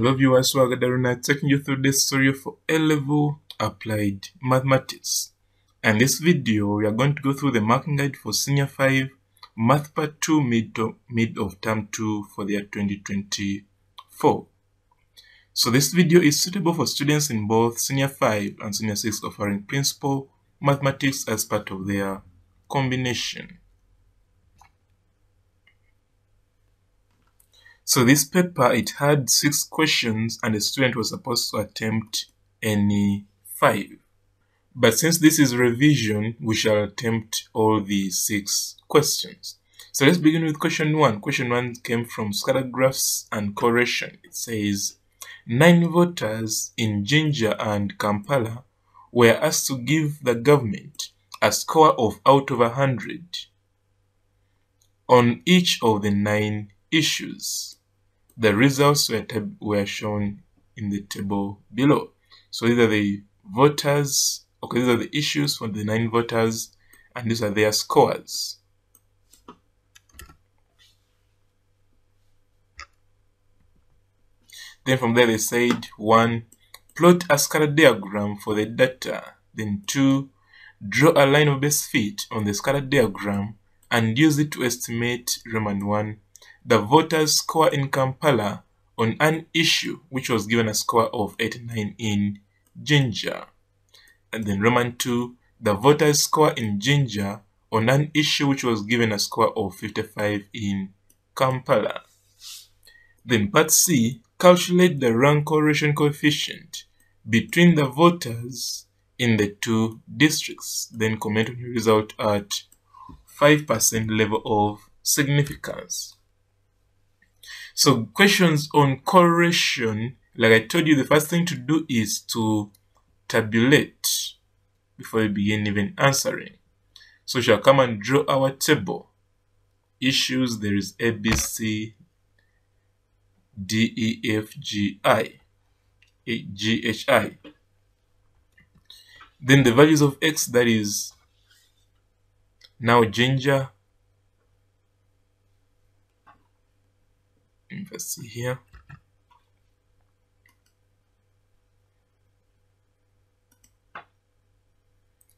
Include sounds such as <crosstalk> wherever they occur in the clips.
Hello viewers, we are Gadaruna taking you through this story for A-Level Applied Mathematics. And this video, we are going to go through the marking guide for Senior 5 Math Part 2 mid, to, mid of Term 2 for the year 2024. So this video is suitable for students in both Senior 5 and Senior 6 offering Principal Mathematics as part of their combination. So this paper, it had six questions and the student was supposed to attempt any five. But since this is revision, we shall attempt all the six questions. So let's begin with question one. Question one came from scatter graphs and correlation. It says, nine voters in Jinja and Kampala were asked to give the government a score of out of a hundred on each of the nine issues. The results were, were shown in the table below. So these are the voters, okay, these are the issues for the nine voters, and these are their scores. Then from there they said, one, plot a scatter diagram for the data. Then two, draw a line of best fit on the scatter diagram and use it to estimate Roman 1 the voters score in Kampala on an issue which was given a score of 89 in Jinja. And then Roman 2, the voters score in Jinja on an issue which was given a score of 55 in Kampala. Then part C, calculate the rank correlation coefficient between the voters in the two districts. Then comment on your result at 5% level of significance. So questions on correlation, like I told you, the first thing to do is to tabulate before you begin even answering. So we shall come and draw our table. Issues, there is A, B, C, D, E, F, G, I, G, H, I. Then the values of X, that is now Jinja, see here.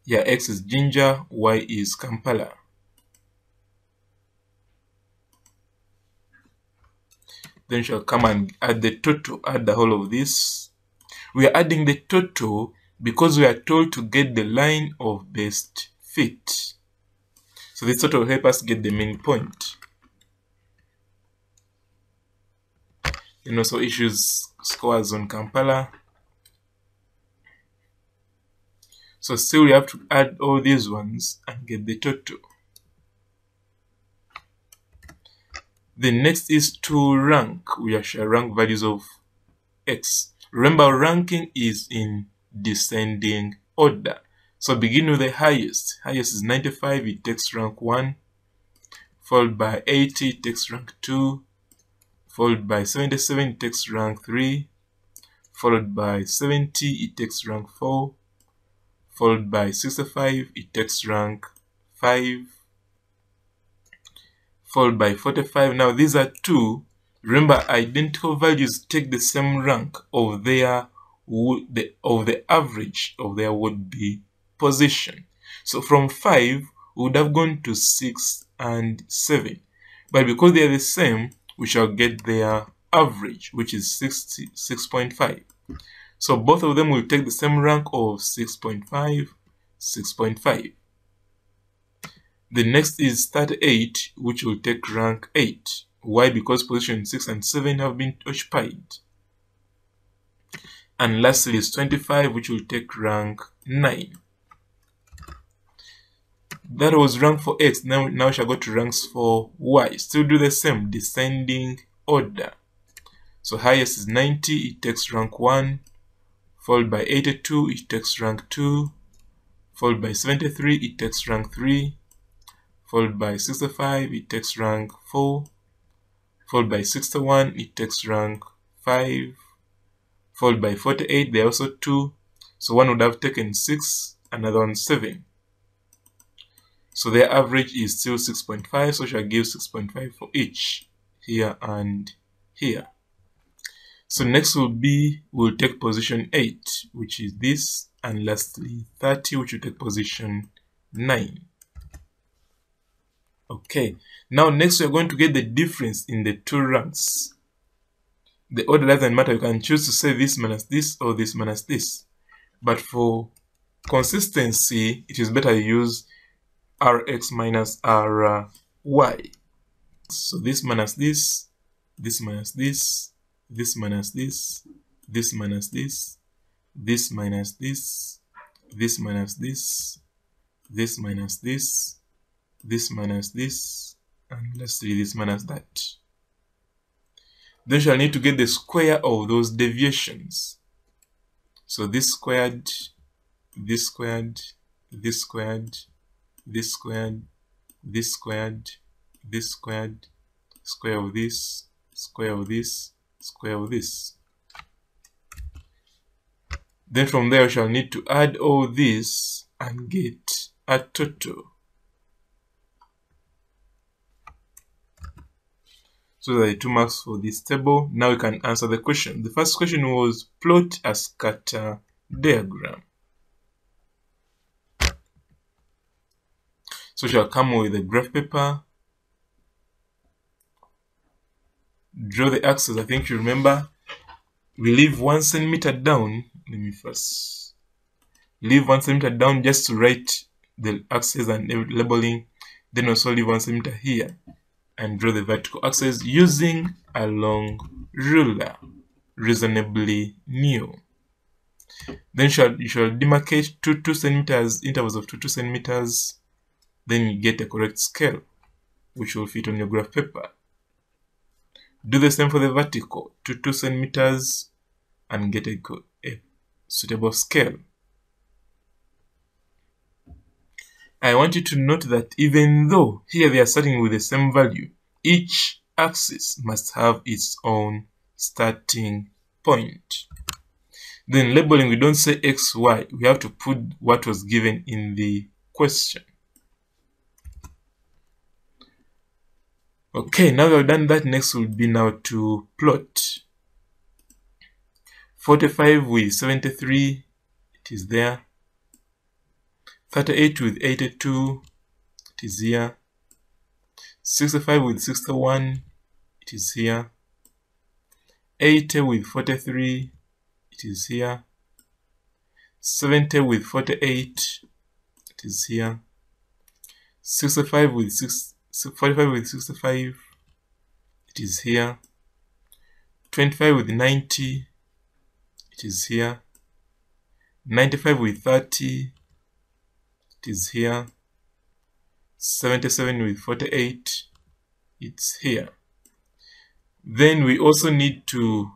Yeah x is Jinja, y is kampala. Then shall come and add the total add the whole of this. We are adding the total because we are told to get the line of best fit. So this total will help us get the main point and also issues scores on Kampala. So still we have to add all these ones and get the total. The next is to rank. We are shall rank values of x. Remember ranking is in descending order. So begin with the highest. Highest is 95, it takes rank 1. Followed by 80, it takes rank 2 followed by 77 it takes rank 3 followed by 70 it takes rank 4 followed by 65 it takes rank 5 followed by 45 now these are two. Remember identical values take the same rank of their the of the average of their would be position. So from 5 we would have gone to 6 and 7 but because they are the same we shall get their average, which is 6.5. So both of them will take the same rank of 6.5, 6.5. The next is 38, which will take rank 8. Why? Because position 6 and 7 have been occupied. And lastly is 25, which will take rank 9. That was rank for X. Now, now shall go to ranks for Y. Still do the same, descending order. So highest is 90, it takes rank 1. Followed by 82, it takes rank 2. Followed by 73, it takes rank 3. Followed by 65, it takes rank 4. Followed by 61, it takes rank 5. Followed by 48, there are also 2. So one would have taken 6, another one 7. So their average is still 6.5, so shall give 6.5 for each, here and here. So next will be, we'll take position 8, which is this, and lastly 30, which will take position 9. Okay, now next we're going to get the difference in the two ranks. The order doesn't matter, you can choose to say this minus this or this minus this. But for consistency, it is better you use rx minus ry. So this minus this, this minus this, this minus this, this minus this, this minus this, this minus this, this minus this, this minus this, and see this minus that. Then shall need to get the square of those deviations. So this squared, this squared, this squared, this squared, this squared, this squared, square of this, square of this, square of this. Then from there we shall need to add all this and get a total. So there are two marks for this table. Now we can answer the question. The first question was plot a scatter diagram. So shall come with a graph paper. Draw the axis. I think you remember we leave one centimeter down. Let me first leave one centimeter down just to write the axis and labeling. Then also leave one centimeter here and draw the vertical axis using a long ruler, reasonably new. Then shall, you shall demarcate two 2 centimeters, intervals of 2 2 centimeters, then you get a correct scale, which will fit on your graph paper. Do the same for the vertical, to 2 centimeters, and get a, a suitable scale. I want you to note that even though here they are starting with the same value, each axis must have its own starting point. Then labeling, we don't say x, y. We have to put what was given in the question. Okay, now we've done that, next will be now to plot. 45 with 73, it is there. 38 with 82, it is here. 65 with 61, it is here. 80 with 43, it is here. 70 with 48, it is here. 65 with 6, 45 with 65, it is here. 25 with 90, it is here. 95 with 30, it is here. 77 with 48 it's here. Then we also need to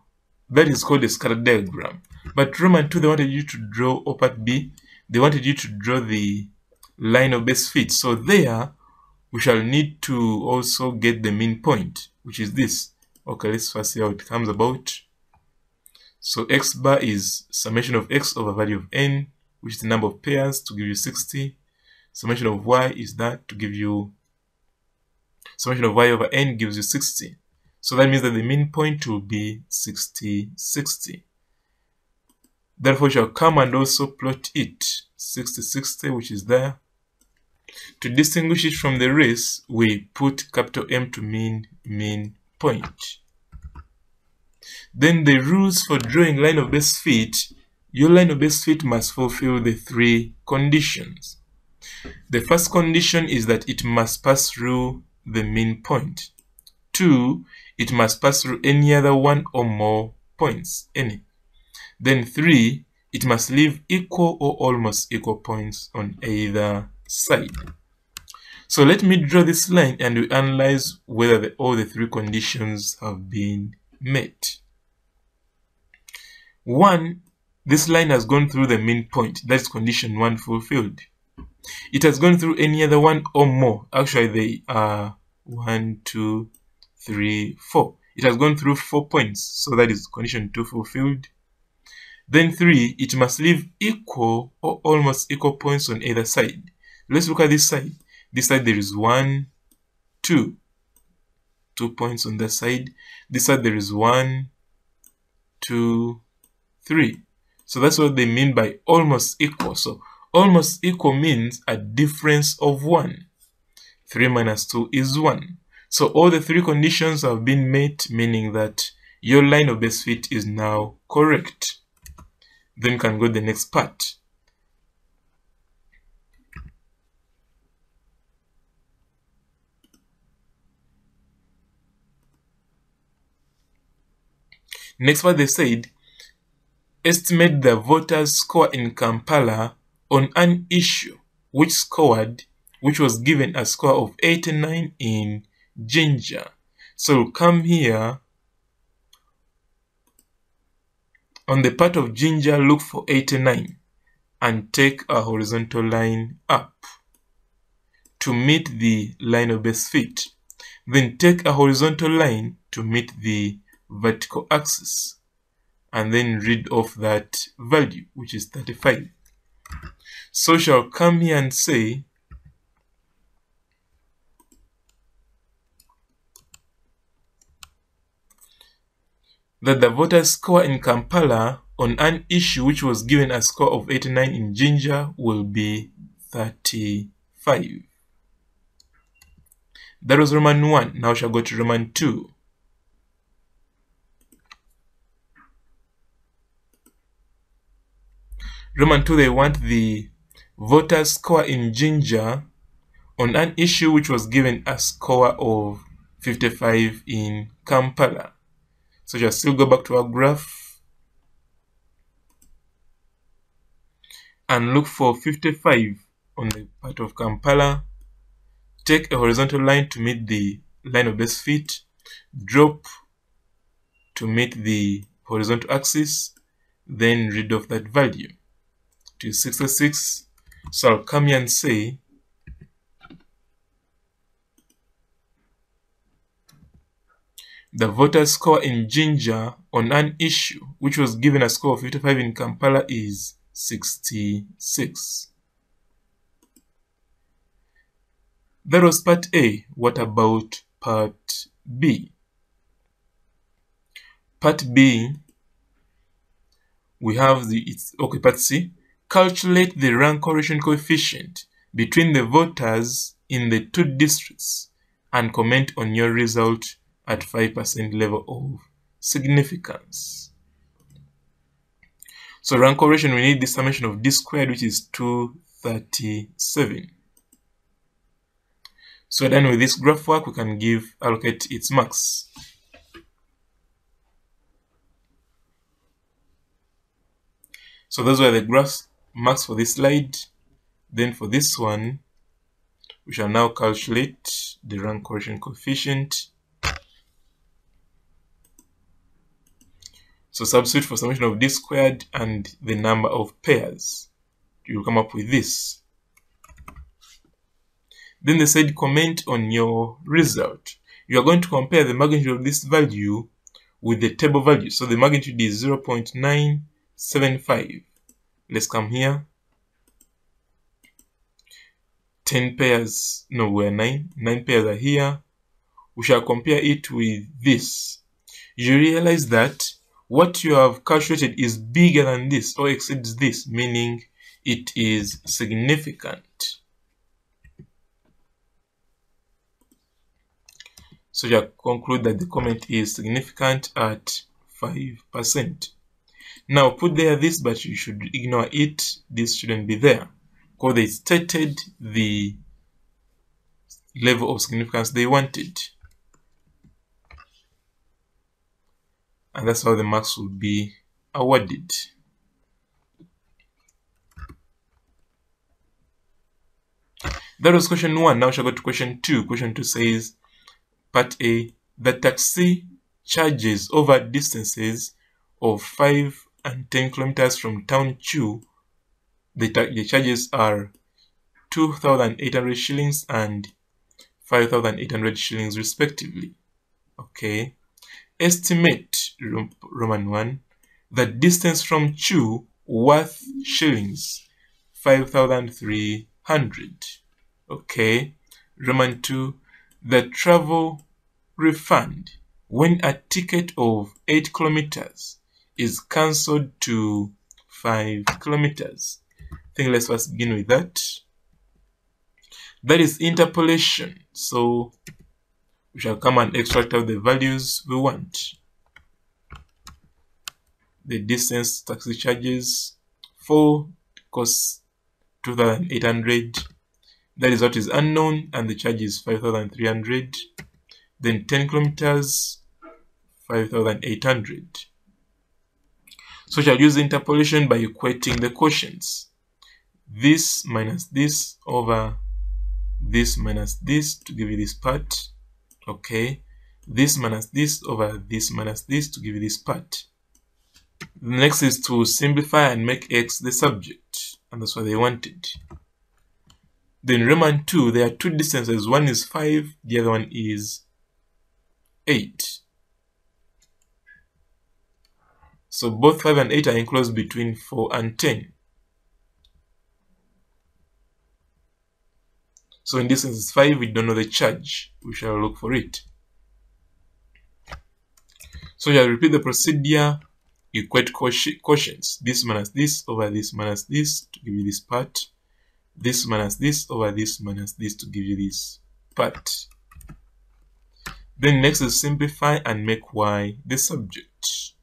that is called a scatter diagram. But Roman 2 they wanted you to draw or part B. They wanted you to draw the line of best fit so there we shall need to also get the mean point which is this okay let's first see how it comes about so x bar is summation of x over value of n which is the number of pairs to give you 60. Summation of y is that to give you summation of y over n gives you 60. So that means that the mean point will be 60, 60. Therefore, you shall come and also plot it, 60, 60, which is there. To distinguish it from the race, we put capital M to mean mean point. Then the rules for drawing line of best fit your line of best fit must fulfill the three conditions. The first condition is that it must pass through the mean point. Two, it must pass through any other one or more points, any. Then three, it must leave equal or almost equal points on either side. So let me draw this line and we analyze whether the, all the three conditions have been met. One, this line has gone through the mean point. That's condition 1 fulfilled. It has gone through any other one or more. Actually, they are 1, 2, 3, 4. It has gone through 4 points. So that is condition 2 fulfilled. Then 3, it must leave equal or almost equal points on either side. Let's look at this side. This side there is 1, 2. 2 points on that side. This side there is one two three So that's what they mean by almost equal. So almost equal means a difference of 1. 3 minus 2 is 1. So all the three conditions have been met, meaning that your line of best fit is now correct. Then can go the next part. Next what they said, estimate the voters score in Kampala on an issue which scored, which was given a score of 89 in Jinja. So come here on the part of Jinja, look for 89 and take a horizontal line up to meet the line of best fit. Then take a horizontal line to meet the vertical axis and then read off that value which is 35 so shall come here and say that the voters score in Kampala on an issue which was given a score of 89 in Jinja will be 35. That was Roman 1. Now shall go to Roman 2. Roman 2, they want the voter score in Jinja on an issue which was given a score of 55 in Kampala. So just still go back to our graph and look for 55 on the part of Kampala. Take a horizontal line to meet the line of best fit. Drop to meet the horizontal axis. Then read off that value to 66. So come here and say the voter score in Jinja on an issue which was given a score of 55 in Kampala is 66. That was part A. What about part B? Part B, we have the, it's, okay, part C, Calculate the rank correlation coefficient between the voters in the two districts and comment on your result at 5% level of significance. So rank correlation, we need the summation of d squared, which is 237. So done with this graph work, we can give allocate its marks. So those were the graphs marks for this slide. Then for this one, we shall now calculate the rank correlation coefficient. So substitute for summation of d squared and the number of pairs. You will come up with this. Then they said comment on your result. You are going to compare the magnitude of this value with the table value. So the magnitude is 0.975 let's come here. 10 pairs no we're 9 9 pairs are here. We shall compare it with this. You realize that what you have calculated is bigger than this or exceeds this meaning it is significant. So you conclude that the comment is significant at 5% now put there this, but you should ignore it. This shouldn't be there because they stated the level of significance they wanted. And that's how the marks will be awarded. That was question one. Now we shall go to question two. Question two says, part A, the taxi charges over distances of 5 and 10 kilometers from town Chu, the, the charges are 2,800 shillings and 5,800 shillings respectively. Okay. Estimate, Roman 1, the distance from Chu worth shillings 5,300. Okay. Roman 2, the travel refund when a ticket of 8 kilometers is cancelled to 5 kilometers. I think let's first begin with that. That is interpolation. So we shall come and extract out the values we want. The distance taxi charges 4 costs 2800 that is what is unknown and the charge is 5300 then 10 kilometers 5800 so shall use interpolation by equating the quotients this minus this over this minus this to give you this part okay this minus this over this minus this to give you this part the next is to simplify and make x the subject and that's what they wanted then Roman 2, there are two distances. One is 5, the other one is 8. So both 5 and 8 are enclosed between 4 and 10. So in distance is 5, we don't know the charge. We shall look for it. So I'll repeat the procedure, equate quotients. This minus this over this minus this to give you this part this minus this over this minus this to give you this part. Then next is simplify and make y the subject.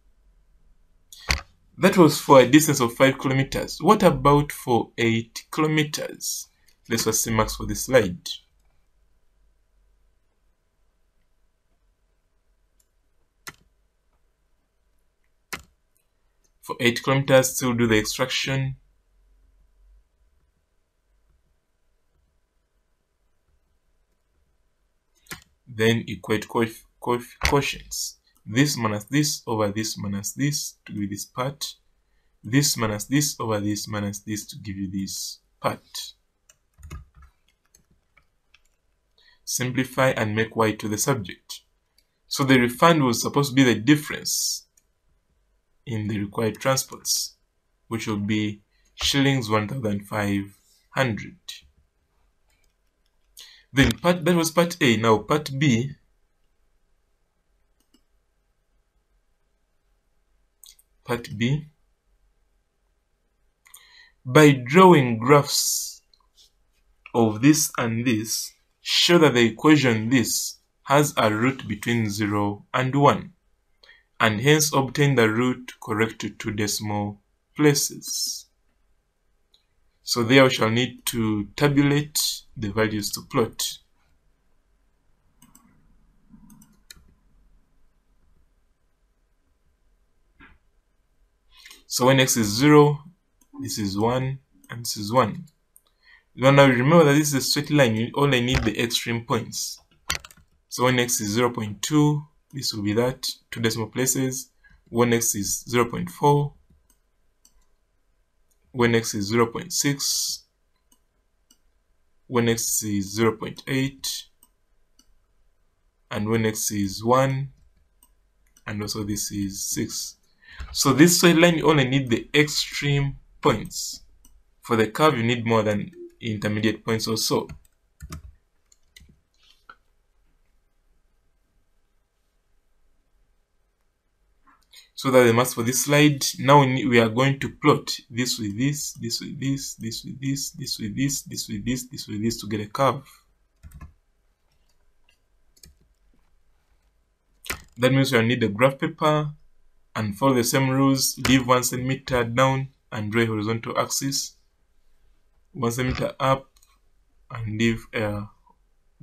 That was for a distance of 5 kilometers. What about for 8 kilometers? Let's first see marks for the slide. For 8 kilometers, still do the extraction. then equate quotients. This minus this over this minus this to give you this part. This minus this over this minus this to give you this part. Simplify and make y to the subject. So the refund was supposed to be the difference in the required transports, which will be shillings 1,500. Then part that was part A. Now part B. Part B. By drawing graphs of this and this, show that the equation this has a root between 0 and 1, and hence obtain the root correct to two decimal places. So there we shall need to tabulate the values to plot. So when x is 0, this is 1, and this is 1. Now, now remember that this is a straight line, you only need the extreme points. So when x is 0 0.2, this will be that, two decimal places. When x is 0 0.4, when x is 0 0.6, when x is 0 0.8, and when x is 1, and also this is 6. So this straight line you only need the extreme points. For the curve you need more than intermediate points or so. so that the math for this slide now we are going to plot this with this this with this this with this this with this this with this this with this to get a curve that means we need the graph paper and follow the same rules leave one centimeter down and draw a horizontal axis one centimeter up and leave a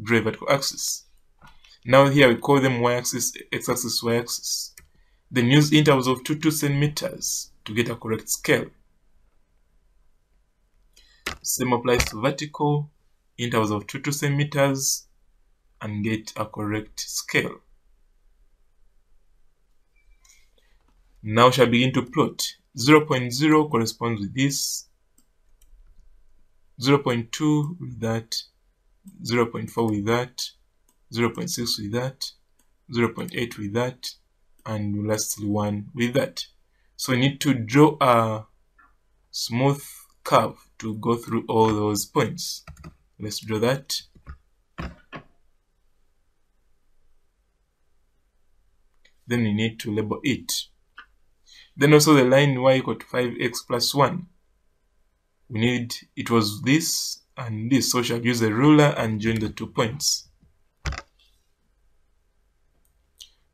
draw a vertical axis now here we call them y-axis x-axis y-axis then use intervals of 2 2 centimeters to get a correct scale. Same applies to vertical, intervals of 2 2 centimeters and get a correct scale. Now shall begin to plot. 0, 0.0 corresponds with this, 0 0.2 with that, 0 0.4 with that, 0 0.6 with that, 0 0.8 with that, and lastly one with that. So we need to draw a smooth curve to go through all those points. Let's draw that. Then we need to label it Then also the line y equal to 5x plus 1. We need, it was this and this, so we shall use a ruler and join the two points.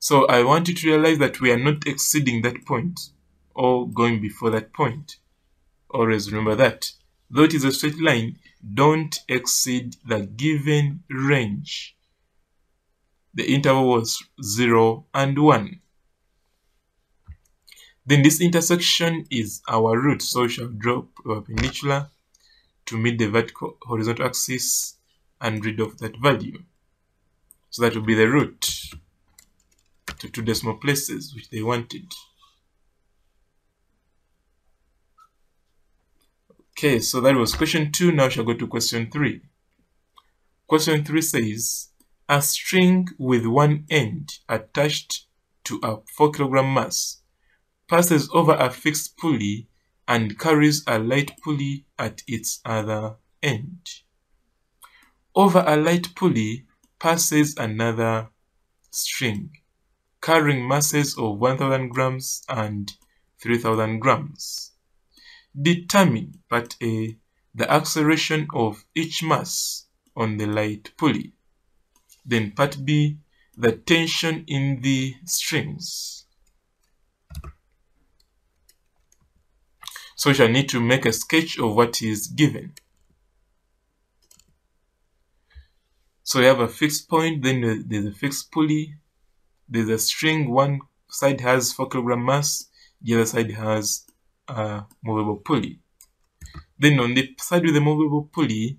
So I want you to realize that we are not exceeding that point or going before that point. Always remember that. Though it is a straight line, don't exceed the given range. The interval was 0 and 1. Then this intersection is our root, so we shall draw perpendicular to meet the vertical horizontal axis and read off that value. So that will be the root to two decimal places which they wanted. Okay, so that was question 2. Now we shall go to question 3. Question 3 says, a string with one end attached to a 4 kilogram mass passes over a fixed pulley and carries a light pulley at its other end. Over a light pulley passes another string carrying masses of 1000 grams and 3000 grams. Determine part A uh, the acceleration of each mass on the light pulley. Then part B the tension in the strings. So we shall need to make a sketch of what is given. So we have a fixed point, then there's a fixed pulley, there's a string, one side has 4 kilogram mass, the other side has a movable pulley. Then on the side with the movable pulley,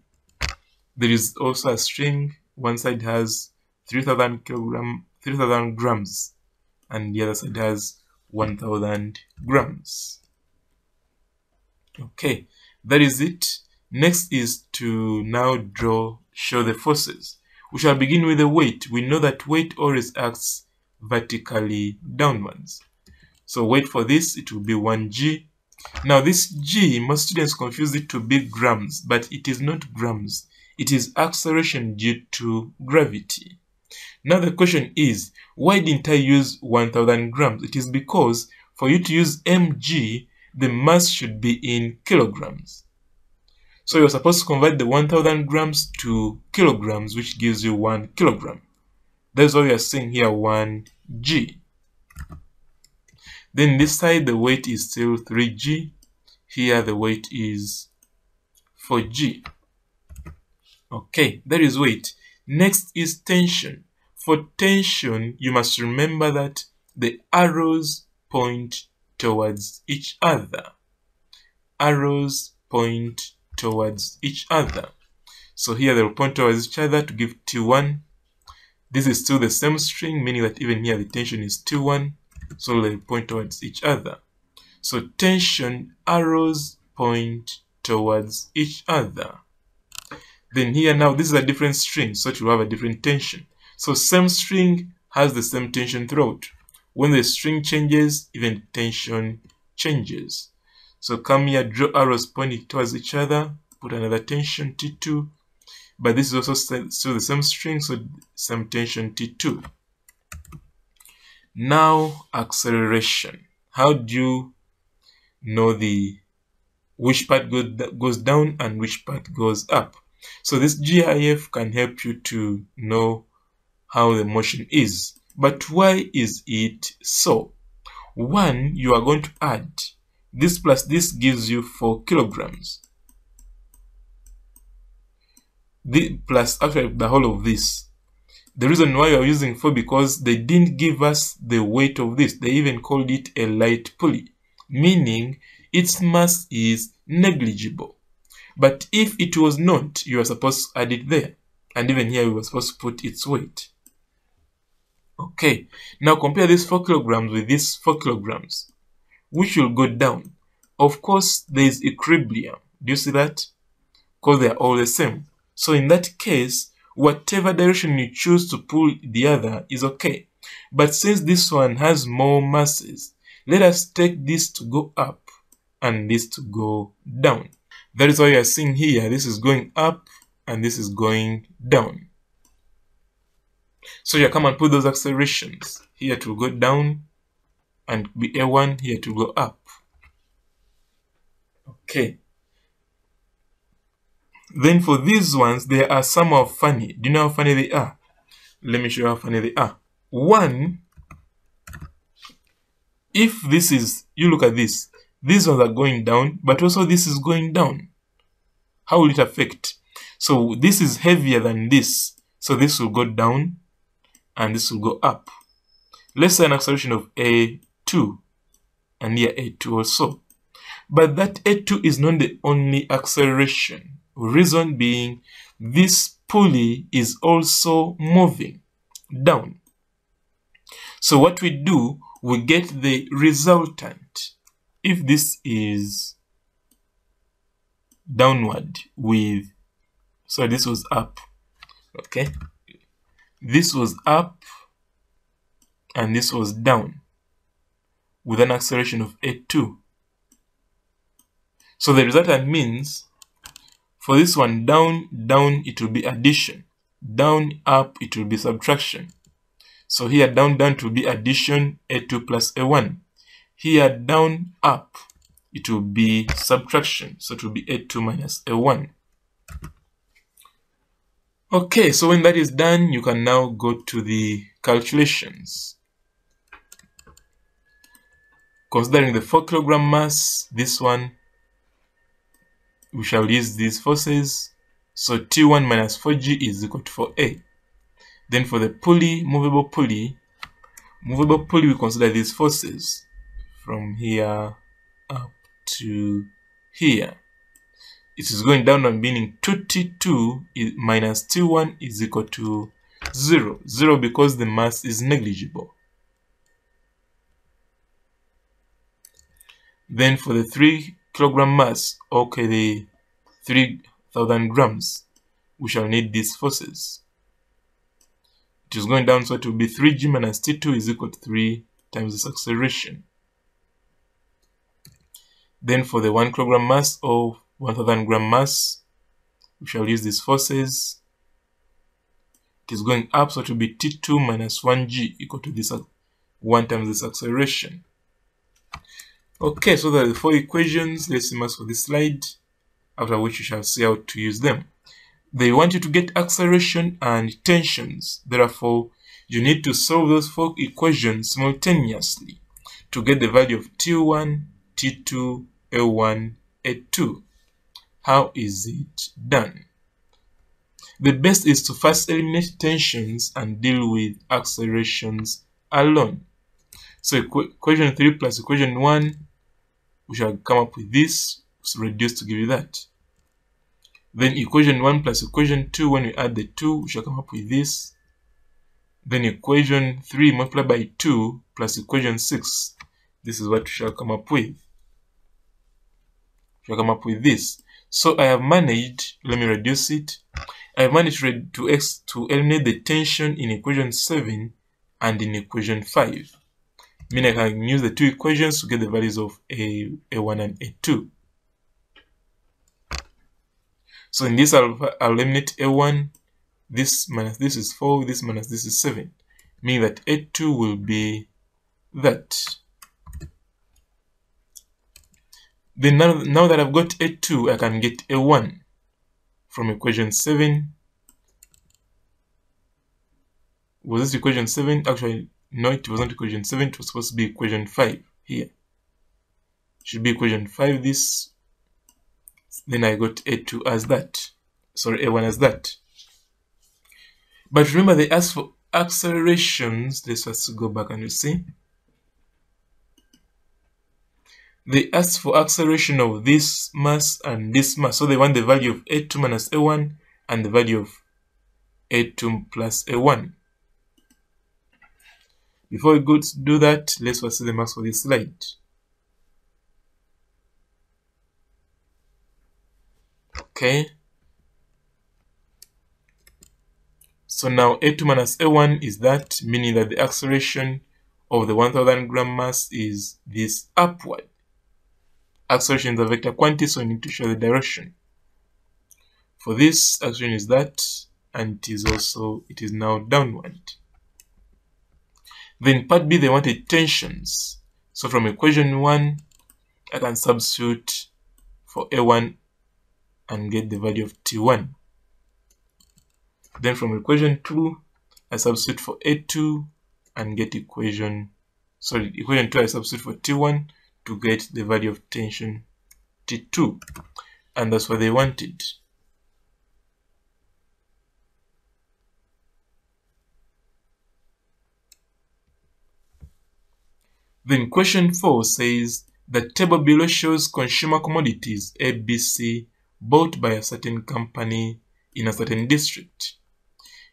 there is also a string. One side has 3000 kilogram, 3000 grams, and the other side has 1000 grams. Okay, that is it. Next is to now draw, show the forces. We shall begin with the weight. We know that weight always acts vertically downwards. So weight for this, it will be 1g. Now this G, most students confuse it to be grams, but it is not grams. It is acceleration due to gravity. Now the question is, why didn't I use 1000 grams? It is because for you to use mg, the mass should be in kilograms. So you're supposed to convert the 1000 grams to kilograms, which gives you 1 kilogram. That's why we are saying here 1g. Then this side the weight is still 3g. Here the weight is 4g. Okay, that is weight. Next is tension. For tension, you must remember that the arrows point towards each other. Arrows point towards each other. So here they will point towards each other to give T1. This is still the same string, meaning that even here the tension is T1 so they point towards each other. So tension arrows point towards each other. Then here now, this is a different string, so it will have a different tension. So same string has the same tension throughout. When the string changes, even tension changes. So come here, draw arrows pointing towards each other, put another tension T2, but this is also still the same string, so same tension T2. Now acceleration. How do you know the which part go, goes down and which part goes up? So this GIF can help you to know how the motion is. But why is it so? One, you are going to add this plus this gives you 4 kilograms. The plus actually the whole of this the reason why we are using 4 because they didn't give us the weight of this. They even called it a light pulley, meaning its mass is negligible. But if it was not, you are supposed to add it there. And even here, we were supposed to put its weight. Okay, now compare these 4 kilograms with these 4 kilograms. Which will go down? Of course, there is equilibrium. Do you see that? Because they are all the same. So in that case, whatever direction you choose to pull the other is okay. But since this one has more masses, let us take this to go up and this to go down. That is why you are seeing here, this is going up and this is going down. So you come and put those accelerations. Here to go down and be A1 here to go up. Okay. Then for these ones, there are some of funny. Do you know how funny they are? Let me show you how funny they are. One, if this is, you look at this, these ones are going down, but also this is going down. How will it affect? So this is heavier than this. So this will go down and this will go up. Let's say an acceleration of A2 and here A2 also. But that A2 is not the only acceleration. Reason being, this pulley is also moving down. So what we do, we get the resultant. If this is downward with, so this was up, okay? This was up and this was down with an acceleration of A2. So the resultant means for this one down, down, it will be addition. Down, up, it will be subtraction. So here down, down, will be addition, A2 plus A1. Here down, up, it will be subtraction. So it will be A2 minus A1. Okay, so when that is done, you can now go to the calculations. Considering the 4 kilogram mass, this one we shall use these forces. So T1 minus 4G is equal to 4A. Then for the pulley, movable pulley, movable pulley, we consider these forces from here up to here. It is going down and meaning 2T2 is minus T1 is equal to 0. 0 because the mass is negligible. Then for the 3 kilogram mass, okay, the 3000 grams, we shall need these forces. It is going down, so it will be 3g minus t2 is equal to 3 times this acceleration. Then for the 1 kilogram mass of 1000 gram mass, we shall use these forces. It is going up, so it will be t2 minus 1g equal to this 1 times this acceleration. Okay, so there are the four equations. Let's see for this slide, after which you shall see how to use them. They want you to get acceleration and tensions. Therefore, you need to solve those four equations simultaneously to get the value of T1, T2, A1, A2. How is it done? The best is to first eliminate tensions and deal with accelerations alone. So equation 3 plus equation 1 we shall come up with this so reduce to give you that then equation 1 plus equation 2 when we add the 2 we shall come up with this then equation 3 multiplied by 2 plus equation 6 this is what we shall come up with we shall come up with this so I have managed let me reduce it I have managed to, x to eliminate the tension in equation 7 and in equation 5 meaning I can use the two equations to get the values of a, a1 and a2. So in this, I'll, I'll eliminate a1, this minus this is 4, this minus this is 7, meaning that a2 will be that. Then now, now that I've got a2, I can get a1 from equation 7. Was this equation 7? Actually, no, it wasn't equation 7, it was supposed to be equation 5 here. Should be equation 5 this. Then I got A2 as that. Sorry, A1 as that. But remember they asked for accelerations. Let's just go back and you see. They asked for acceleration of this mass and this mass. So they want the value of A2 minus A1 and the value of A2 plus A1. Before we go to do that, let's first see the mass for this slide. Okay. So now A2 minus A1 is that, meaning that the acceleration of the 1000 gram mass is this upward. Acceleration is a vector quantity, so we need to show the direction. For this, acceleration is that, and it is also, it is now downward. Then part B, they wanted tensions. So from equation 1, I can substitute for A1 and get the value of T1. Then from equation 2, I substitute for A2 and get equation, sorry, equation 2 I substitute for T1 to get the value of tension T2. And that's what they wanted. Then question 4 says, the table below shows consumer commodities ABC bought by a certain company in a certain district.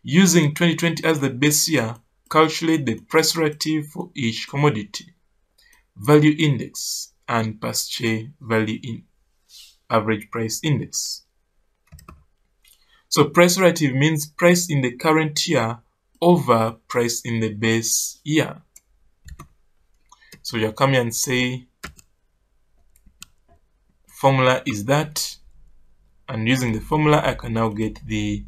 Using 2020 as the base year, calculate the price relative for each commodity, value index, and Paasche value in average price index. So price relative means price in the current year over price in the base year. So you come here and say formula is that and using the formula I can now get the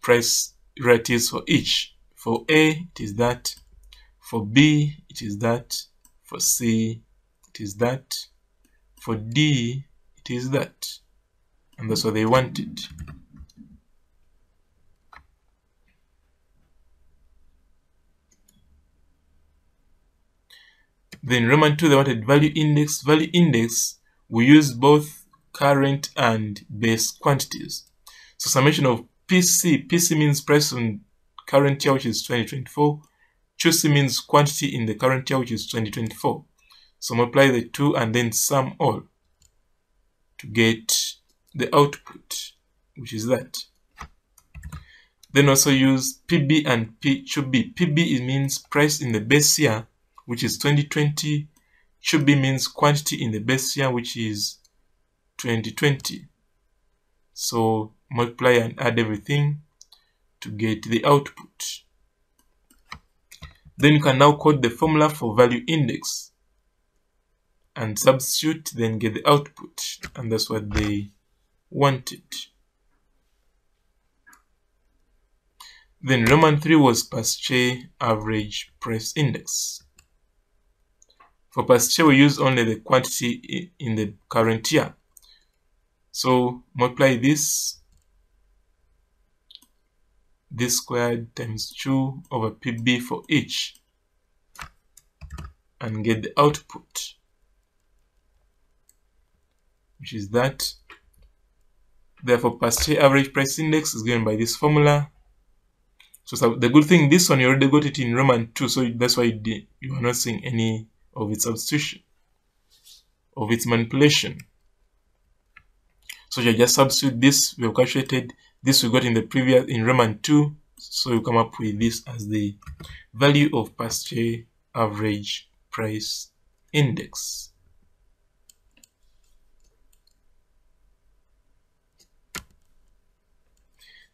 price relatives for each. For A it is that, for B it is that, for C it is that, for D it is that. And that's what they wanted. Then Roman 2 they wanted value index. Value index we use both current and base quantities. So summation of PC, PC means price on current year which is 2024. QC means quantity in the current year which is 2024. So multiply the two and then sum all to get the output which is that. Then also use PB and P2B. PB means price in the base year which is 2020. QB means quantity in the base year which is 2020. So multiply and add everything to get the output. Then you can now code the formula for value index and substitute then get the output and that's what they wanted. Then Roman 3 was Paasche average price index. For Paasche we use only the quantity in the current year. So multiply this this squared times 2 over pb for each and get the output which is that. Therefore Paasche average price index is given by this formula. So, so, the good thing this one you already got it in roman 2 so that's why you are not seeing any of its substitution of its manipulation. So you just substitute this, we have calculated this we got in the previous, in Roman 2. So you come up with this as the value of Paasche average price index.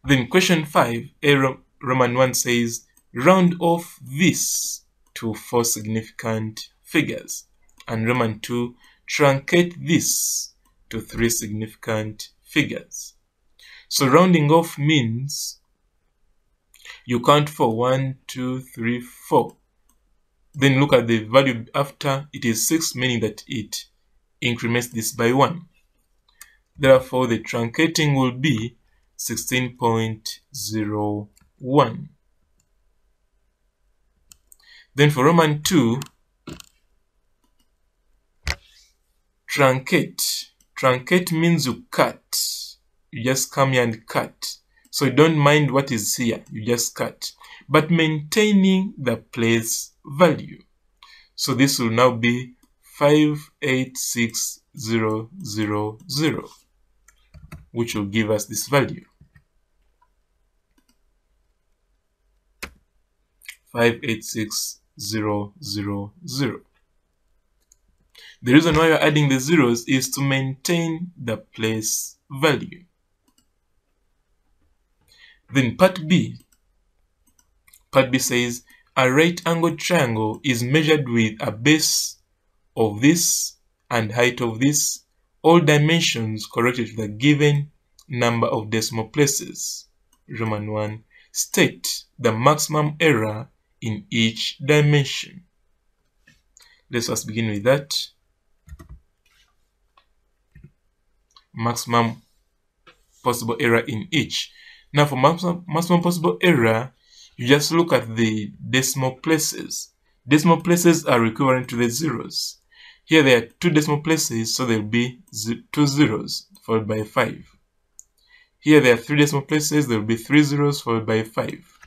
Then question 5, A Roman 1 says, round off this to four significant figures. And Roman 2, truncate this to three significant figures. So rounding off means you count for one, two, three, four. Then look at the value after it is 6, meaning that it increments this by 1. Therefore, the truncating will be 16.01. Then for Roman 2, truncate Truncate means you cut. You just come here and cut. So you don't mind what is here, you just cut. But maintaining the place value. So this will now be 586000, which will give us this value. 586000. The reason why you're adding the zeros is to maintain the place value. Then part B. Part B says a right angled triangle is measured with a base of this and height of this, all dimensions corrected to the given number of decimal places. Roman 1. State the maximum error in each dimension. let's begin with that maximum possible error in each now for maximum, maximum possible error you just look at the decimal places. Decimal places are equivalent to the zeros. Here there are two decimal places so there will be two zeros followed by 5 here there are three decimal places there will be three zeros followed by 5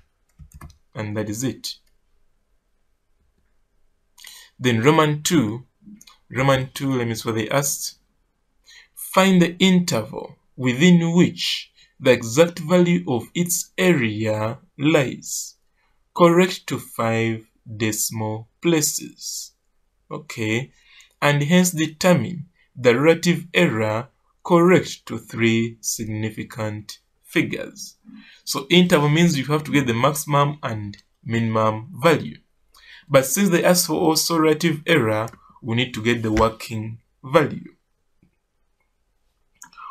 and that is it. Then Roman 2, Roman 2, let me see what they asked. Find the interval within which the exact value of its area lies. Correct to 5 decimal places. Okay, and hence determine the relative error correct to 3 significant figures. So interval means you have to get the maximum and minimum value. But since they ask for also relative error, we need to get the working value.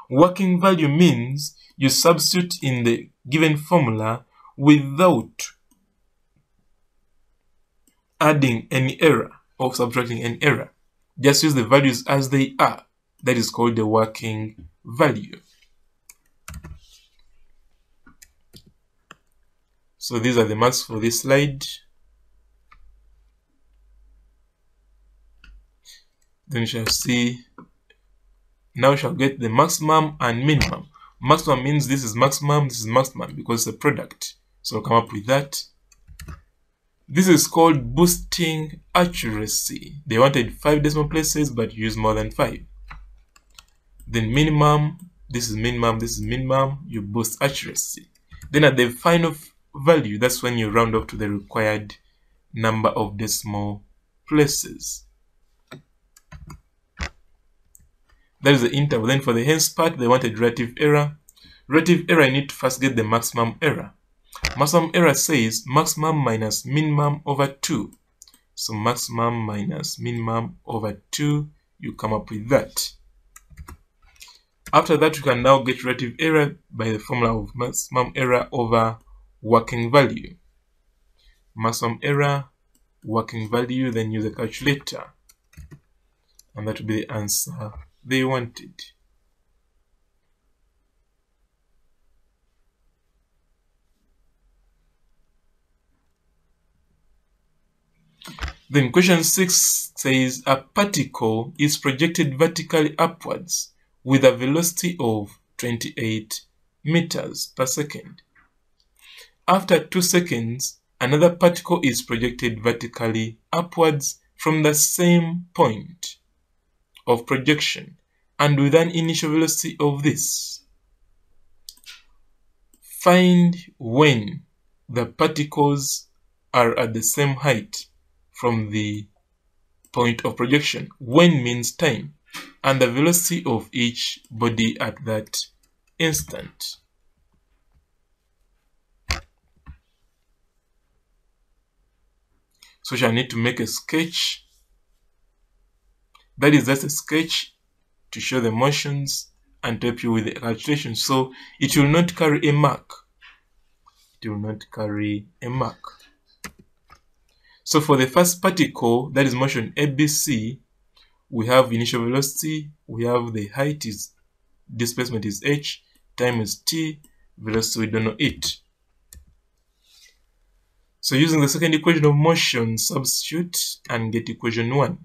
Working value means you substitute in the given formula without adding any error or subtracting any error. Just use the values as they are. That is called the working value. So these are the marks for this slide. then you shall see now you shall get the maximum and minimum maximum means this is maximum this is maximum because it's a product. So come up with that. This is called boosting accuracy. They wanted five decimal places but use more than five. Then minimum this is minimum this is minimum you boost accuracy. Then at the final value that's when you round up to the required number of decimal places That is the interval. Then for the hence part, they wanted relative error. Relative error, I need to first get the maximum error. Maximum error says maximum minus minimum over 2. So maximum minus minimum over 2, you come up with that. After that, you can now get relative error by the formula of maximum error over working value. Maximum error, working value, then use a calculator. And that will be the answer they wanted. Then question 6 says a particle is projected vertically upwards with a velocity of 28 meters per second. After 2 seconds, another particle is projected vertically upwards from the same point of projection and with an initial velocity of this. Find when the particles are at the same height from the point of projection. When means time and the velocity of each body at that instant. So I need to make a sketch that is just a sketch to show the motions and help you with the calculation. So it will not carry a mark. It will not carry a mark. So for the first particle, that is motion ABC, we have initial velocity, we have the height is, displacement is h, time is t, velocity we don't know it. So using the second equation of motion, substitute and get equation 1.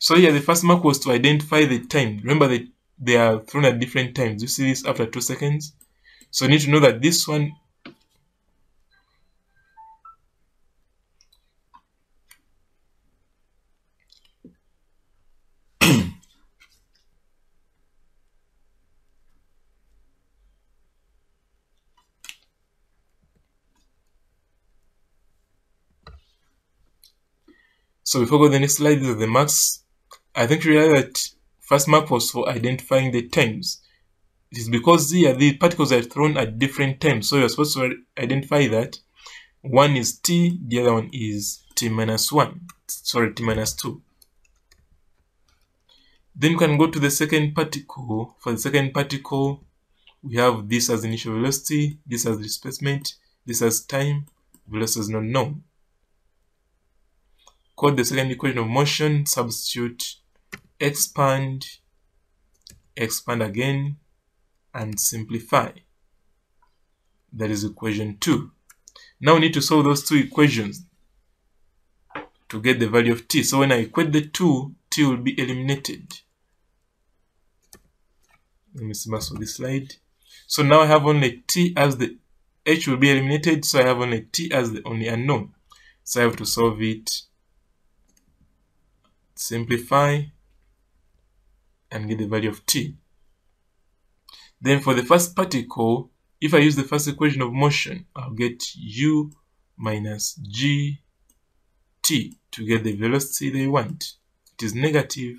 So here the first mark was to identify the time. Remember that they are thrown at different times. You see this after 2 seconds. So you need to know that this one <coughs> So before we go to the next slide, these are the marks I think you realize that first mark was for identifying the times. It is because here the particles are thrown at different times. So you're supposed to identify that one is t, the other one is t minus 1. Sorry, t minus 2. Then you can go to the second particle. For the second particle, we have this as initial velocity, this as displacement, this as time, velocity is not known. code the second equation of motion, substitute, expand, expand again, and simplify. That is equation 2. Now we need to solve those two equations to get the value of t. So when I equate the two, t will be eliminated. Let me see most of this slide. So now I have only t as the h will be eliminated, so I have only t as the only unknown. So I have to solve it, simplify, and get the value of t. Then for the first particle, if I use the first equation of motion, I'll get u minus g t to get the velocity they want. It is negative.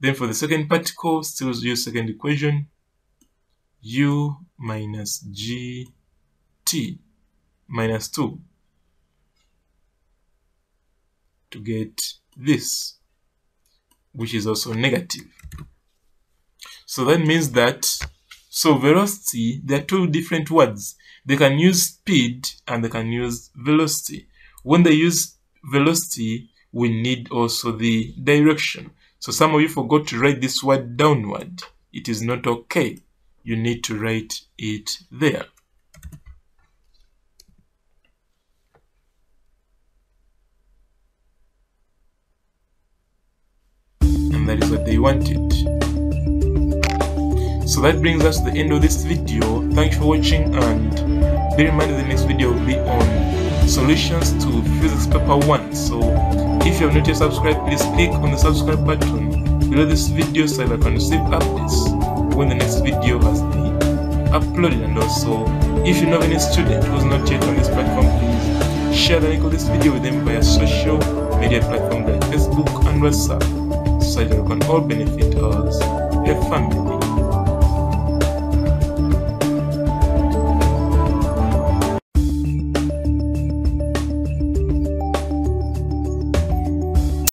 Then for the second particle, still use second equation, u minus g t minus 2 to get this, which is also negative. So that means that, so velocity, there are two different words. They can use speed and they can use velocity. When they use velocity, we need also the direction. So some of you forgot to write this word downward. It is not okay. You need to write it there. And that is what they wanted. So that brings us to the end of this video. Thanks for watching and be reminded the next video will be on solutions to physics paper 1. So if you have not yet subscribed, please click on the subscribe button below this video so that I can receive updates when the next video has been uploaded. And also, if you know any student who's not yet on this platform, please share the link of this video with them via social media platforms like Facebook and WhatsApp so we can all benefit as a family.